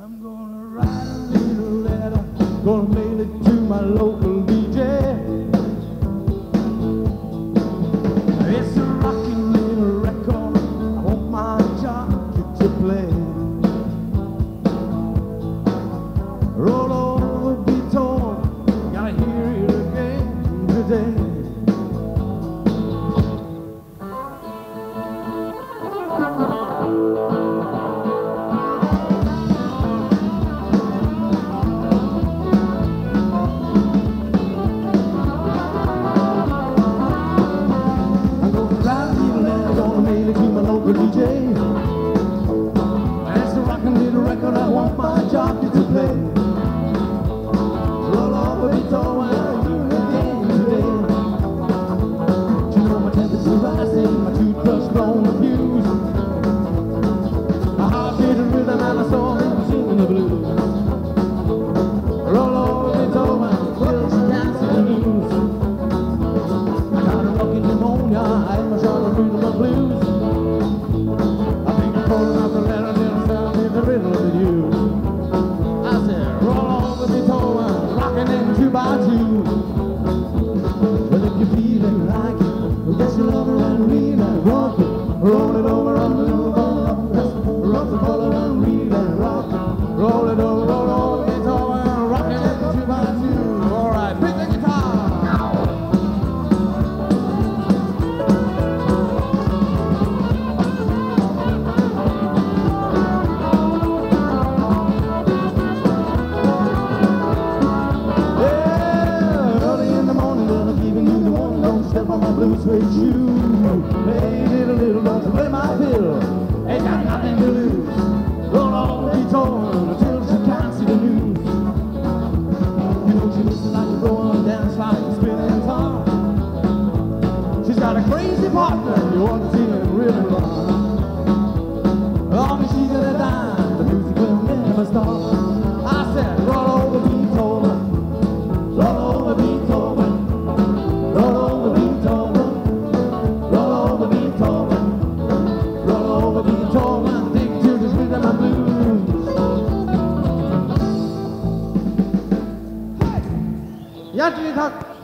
I'm gonna write a little letter, gonna mail it to my local DJ. It's a rocking little record, I want my jockey to play. Roll over, be torn, gotta hear it again today. Rising, my toothbrush blown the fuse. A rhythm and I saw him singing the blues. Roll over the dance in the news. I got a fucking pneumonia, I'm a shot of rhythm and blues. I think I'm out the I in the riddle you. I said, roll over the toe and rockin' in two by two. Suede shoe. Hey, little, little, don't you play my fiddle. Ain't got nothing to lose. Roll on Beethoven until she can't see the news. You know she looks like a going dance like a spinning top. She's got a crazy partner. You want to see him really rock. 压注意他。